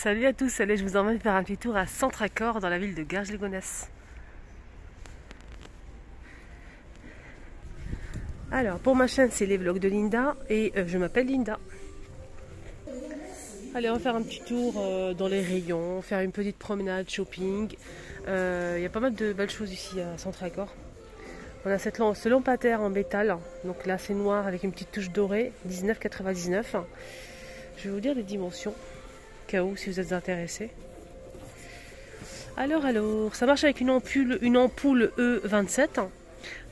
Salut à tous, allez, je vous emmène faire un petit tour à Centracor dans la ville de Garges-les-Gonesse. Alors, pour ma chaîne, c'est les vlogs de Linda et euh, je m'appelle Linda. Allez, on va faire un petit tour euh, dans les rayons, faire une petite promenade shopping. Euh, Il y a pas mal de belles choses ici à Centracor. On a cette lampe, ce lampadaire en métal, donc là c'est noir avec une petite touche dorée, 19,99. Je vais vous dire les dimensions si vous êtes intéressé. Alors, alors, ça marche avec une ampoule, une ampoule E27.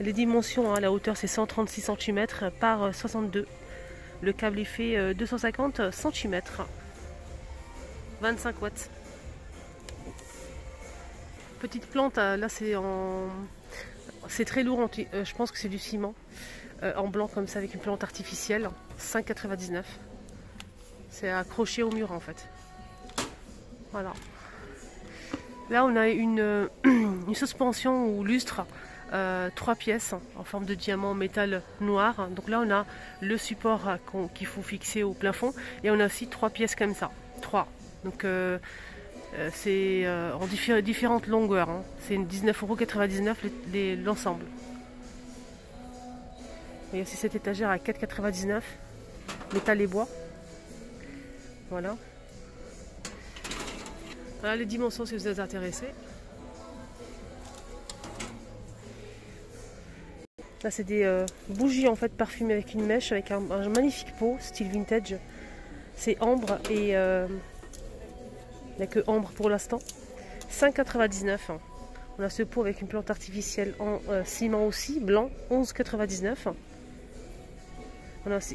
Les dimensions, à hein, la hauteur c'est 136 cm par 62. Le câble est fait 250 cm. 25 watts. Petite plante, euh, là c'est en... C'est très lourd, euh, je pense que c'est du ciment. Euh, en blanc comme ça avec une plante artificielle. 5,99. C'est accroché au mur en fait. Là, on a une, suspension ou lustre, euh, trois pièces en forme de diamant métal noir. Donc là, on a le support qu'il faut fixer au plafond et on a aussi trois pièces comme ça. Trois. Donc euh, euh, c'est en différentes longueurs. Hein. C'est 19,99€ l'ensemble. Il y a aussi cette étagère à 4,99€, métal et bois. Voilà. Voilà les dimensions si vous êtes intéressé. Là c'est des euh, bougies en fait parfumées avec une mèche, avec un, magnifique pot, style vintage. C'est ambre et euh, il n'y a que ambre pour l'instant. 5,99. On a ce pot avec une plante artificielle en euh, ciment aussi, blanc, 11,99.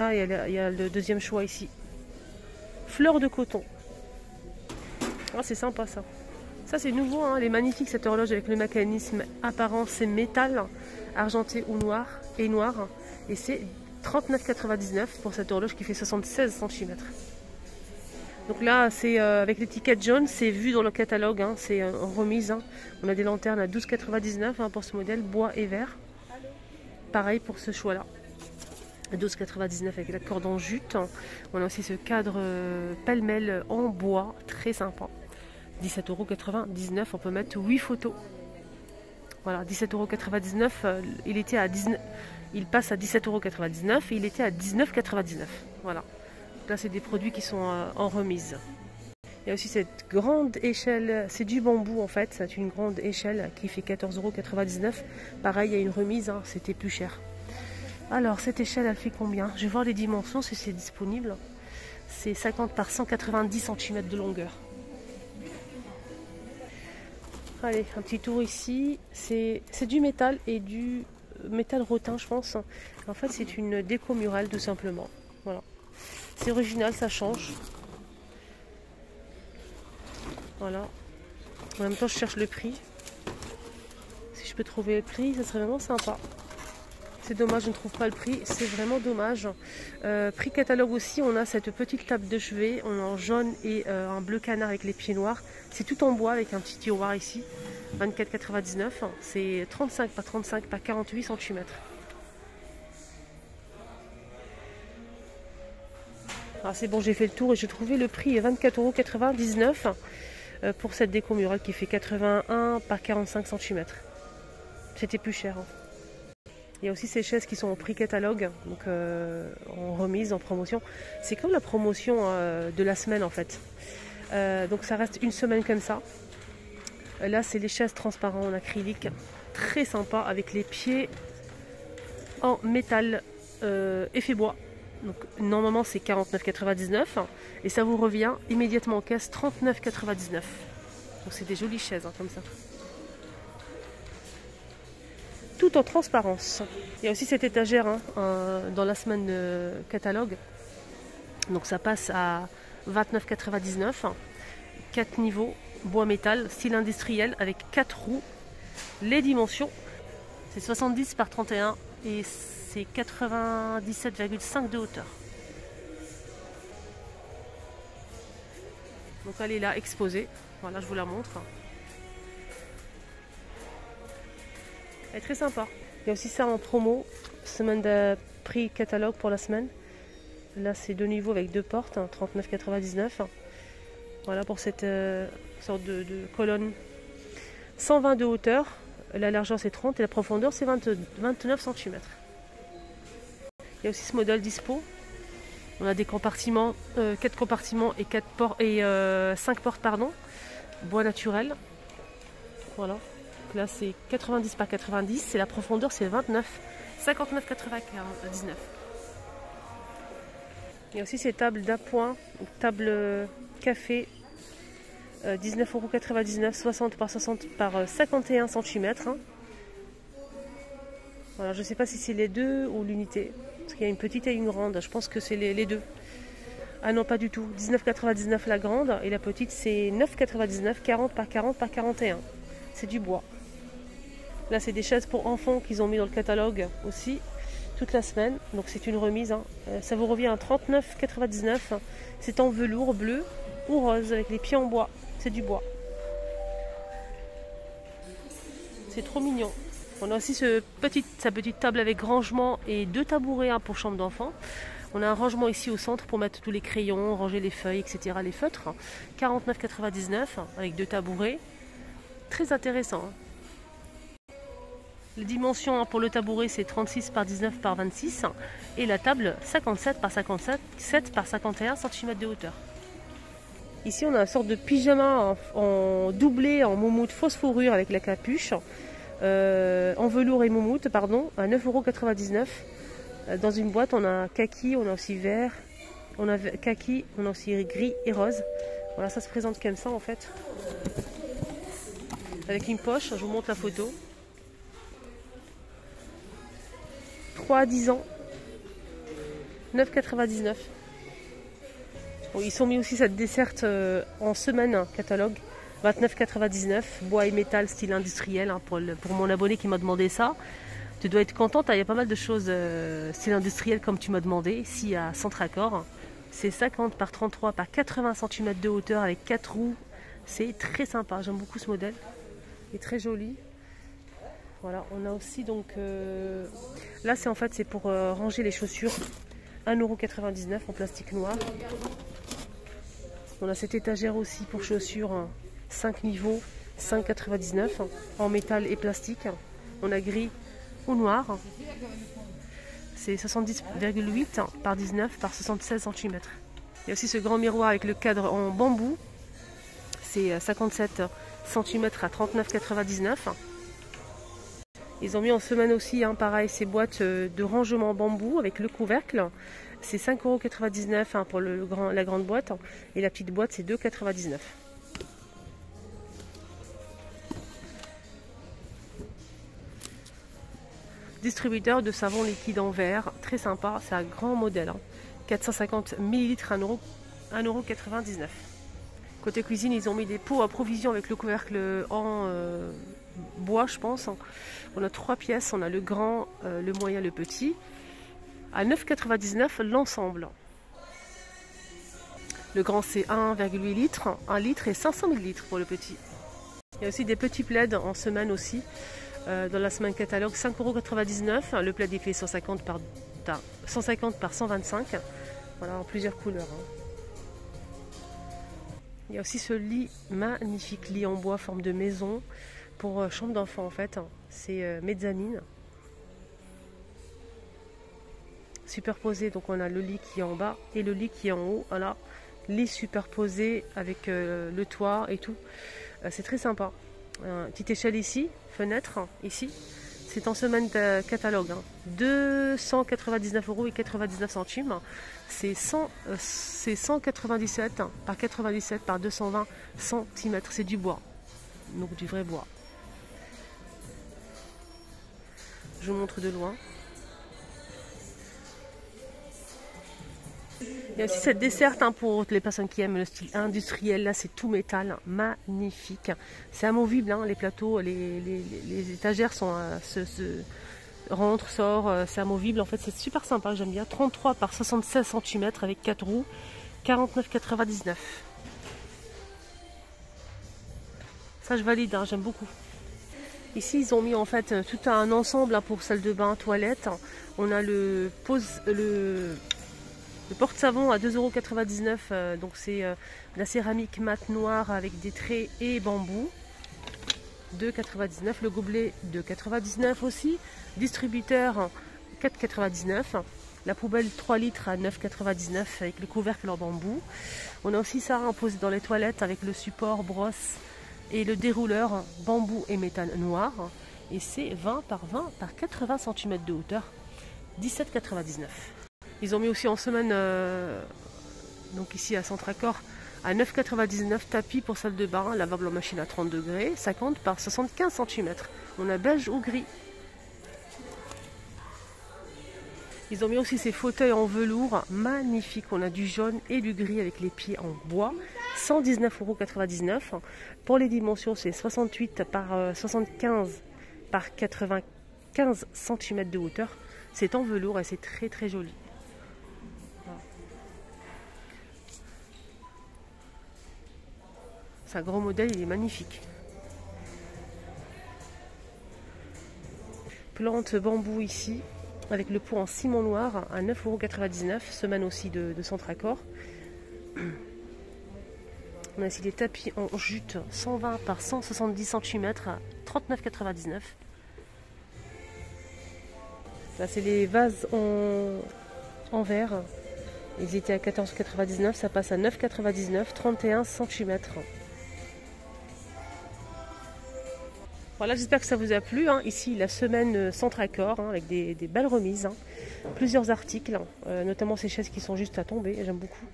ah, il y, a le deuxième choix ici. Fleur de coton, ah, c'est sympa ça. Ça c'est nouveau, hein. elle est magnifique cette horloge avec le mécanisme apparent, c'est métal, argenté ou noir et noir. Et c'est 39,99 pour cette horloge qui fait 76 cm. Donc là, c'est euh, avec l'étiquette jaune, c'est vu dans le catalogue, hein. c'est euh, remise. Hein. On a des lanternes à 12,99 pour ce modèle, bois et vert. Pareil pour ce choix-là. 12,99 avec la corde en jute. On a aussi ce cadre euh, pêle-mêle en bois, très sympa. 17,99€, on peut mettre 8 photos. Voilà, 17,99€, euh, il était à 19, il passe à 17,99€ et il était à 19,99€. Voilà. là, c'est des produits qui sont euh, en remise. Il y a aussi cette grande échelle, c'est du bambou en fait, c'est une grande échelle qui fait 14,99€. Pareil, il y a une remise, hein, c'était plus cher. Alors, cette échelle, elle fait combien? Je vais voir les dimensions si c'est disponible. C'est 50 par 190 cm de longueur. Allez, un petit tour ici. C'est du métal et du métal rotin, je pense. En fait, c'est une déco murale, tout simplement. Voilà. C'est original, ça change. Voilà. En même temps, je cherche le prix. Si je peux trouver le prix, ça serait vraiment sympa. C'est dommage, je ne trouve pas le prix. C'est vraiment dommage. Euh, prix catalogue aussi, on a cette petite table de chevet. On a en jaune et euh, un bleu canard avec les pieds noirs. C'est tout en bois avec un petit tiroir ici. 24,99. C'est 35 par 35 par 48 cm. Ah, c'est bon, j'ai fait le tour et j'ai trouvé le prix 24,99€ euh, pour cette déco murale qui fait 81 par 45 cm. C'était plus cher. Hein. Il y a aussi ces chaises qui sont au prix catalogue, donc euh, en remise, en promotion. C'est comme la promotion euh, de la semaine en fait? Euh, donc ça reste une semaine comme ça. Là, c'est les chaises transparentes en acrylique, très sympa, avec les pieds en métal effet bois. Donc normalement c'est 49,99 et ça vous revient immédiatement en caisse 39,99. Donc c'est des jolies chaises hein, comme ça tout en transparence. Il y a aussi cette étagère hein, dans la semaine catalogue. Donc ça passe à 29,99. 4 niveaux, bois métal, style industriel avec 4 roues. Les dimensions, c'est 70 par 31 et c'est 97,5 de hauteur. Donc elle est là exposée. Voilà, je vous la montre. Très sympa. Il y a aussi ça en promo, semaine de prix catalogue pour la semaine. Là, c'est deux niveaux avec deux portes, 39,99. Hein, Voilà pour cette euh, sorte de, colonne. 120 de hauteur, la largeur c'est 30 et la profondeur c'est 29 cm. Il y a aussi ce modèle dispo. On a des compartiments, 4 euh, compartiments et, 4 portes, et 5 euh, portes, pardon. Bois naturel. Voilà. Là c'est 90 par 90 et la profondeur c'est 29, 59, 99. Il y a aussi ces tables d'appoint, table café, 19,99€, 60 par 60 par 51 cm. Hein. Je ne sais pas si c'est les deux ou l'unité. Parce qu'il y a une petite et une grande. Je pense que c'est les, deux. Ah non, pas du tout. 19,99 la grande et la petite c'est 9,99, 40 par 40 par 41. C'est du bois. Là, c'est des chaises pour enfants qu'ils ont mis dans le catalogue aussi toute la semaine. Donc c'est une remise. Hein. Euh, ça vous revient à 39,99. C'est en velours bleu ou rose avec les pieds en bois. C'est du bois. C'est trop mignon. On a aussi sa petite table avec rangement et deux tabourets hein, pour chambre d'enfant. On a un rangement ici au centre pour mettre tous les crayons, ranger les feuilles, etc. Les feutres. 49,99 avec deux tabourets. Très intéressant. Hein. Les dimensions pour le tabouret, c'est 36 par 19 par 26. Et la table, 57 par 57 7 par 51 cm de hauteur. Ici, on a une sorte de pyjama en, doublé en moumoute fourrure avec la capuche. Euh, en velours et moumoute, pardon, à 9,99€. Euh, dans une boîte, on a kaki, on a aussi vert, on a kaki, on a aussi gris et rose. Voilà, ça se présente comme ça en fait. Avec une poche, je vous montre la photo. 3 à 10 ans. 9,99. ils sont mis aussi cette desserte euh, en semaine catalogue. 29,99. Bois et métal style industriel hein, pour, mon abonné qui m'a demandé ça. Tu dois être contente, hein, il y a pas mal de choses euh, style industriel comme tu m'as demandé. Ici à Centracor, c'est 50 par 33 par 80 cm de hauteur avec 4 roues. C'est très sympa, j'aime beaucoup ce modèle. Il est très joli. Voilà, on a aussi donc euh, là c'est en fait c'est pour euh, ranger les chaussures 1,99€ en plastique noir. On a cette étagère aussi pour chaussures 5 hein, niveaux 5,99€ en métal et plastique. On a gris ou noir. C'est 70,8 par 19 par 76 cm. Il y a aussi ce grand miroir avec le cadre en bambou. C'est 57 cm à 39,99 ils ont mis en semaine aussi, hein, pareil, ces boîtes euh, de rangement bambou avec le couvercle. C'est 5,99€ hein, pour la grande boîte. Et la petite boîte, c'est 2,99€. Distributeur de savon liquide en verre, très sympa, c'est un grand modèle. 450 ml, 1,99€. Côté cuisine, ils ont mis des pots à provision avec le couvercle en euh, bois, je pense. On a trois pièces, on a le grand, euh, le moyen, le petit. À 9,99 l'ensemble. Le grand c'est 1,8 litres, 1 litre et 500 ml pour le petit. Il y a aussi des petits plaids en semaine aussi. Euh, dans la semaine catalogue 5,99€. Le plaid est fait 150 par, 150 par 125. Voilà, en plusieurs couleurs. Hein. Il y a aussi ce lit, magnifique lit en bois, forme de maison pour euh, chambre d'enfant en fait. Hein. C'est euh, mezzanine. Superposé, donc on a le lit qui est en bas et le lit qui est en haut. Voilà, lit superposé avec euh, le toit et tout. c'est très sympa. petite échelle ici, fenêtre ici. C'est en semaine catalogue. 299 euros et 99 centimes. C'est 197 par 97 par 220 cm. C'est du bois. Donc du vrai bois. Je vous montre de loin. Il y a aussi cette desserte hein, pour les personnes qui aiment le style industriel. Là, c'est tout métal, magnifique. C'est amovible, hein, les plateaux, les, étagères sont, euh, se, rentrent, sortent, euh, c'est amovible. En fait, c'est super sympa, j'aime bien. 33 par 76 cm avec 4 roues, 49,99. Ça, je valide, hein, j'aime beaucoup. Ici, ils ont mis en fait tout un ensemble pour salle de bain, toilette. On a le Le porte-savon à 2,99€, euh, donc c'est euh, la céramique mat noire avec des traits et bambou. 2,99€. Le gobelet 2,99€ aussi. Distributeur 4,99€. La poubelle 3 litres à 9,99€ avec le couvercle en bambou. On a aussi ça posé dans les toilettes avec le support brosse et le dérouleur bambou et métal noir. Et c'est 20 par 20 par 80 cm de hauteur. 17,99€. Ils ont mis aussi en semaine, euh, donc ici à Centracor, à 9,99 tapis pour salle de bain, lavable en machine à 30 degrés, 50 par 75 cm. On a beige ou gris. Ils ont mis aussi ces fauteuils en velours magnifiques. On a du jaune et du gris avec les pieds en bois. 119,99€. Pour les dimensions, c'est 68 par 75 euh, par 95 cm de hauteur. C'est en velours et c'est très très joli. C'est un grand modèle, il est magnifique. Plante bambou ici, avec le pot en ciment noir à 9,99€, semaine aussi de, de Centracor. On a ici des tapis en jute 120 par 170 cm à 39,99€. Là, c'est les vases en, verre. Ils étaient à 14,99, ça passe à 9,99, 31 cm. Voilà, j'espère que ça vous a plu. Hein. Ici, la semaine Centracor, hein, avec des, belles remises. Hein. Plusieurs articles, euh, notamment ces chaises qui sont juste à tomber, j'aime beaucoup.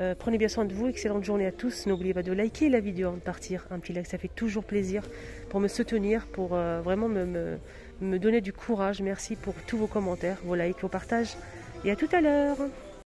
Euh, prenez bien soin de vous, excellente journée à tous. N'oubliez pas de liker la vidéo avant de partir. Un petit like, ça fait toujours plaisir pour me soutenir, pour euh, vraiment me me donner du courage. Merci pour tous vos commentaires, vos likes, vos partages. Et à tout à l'heure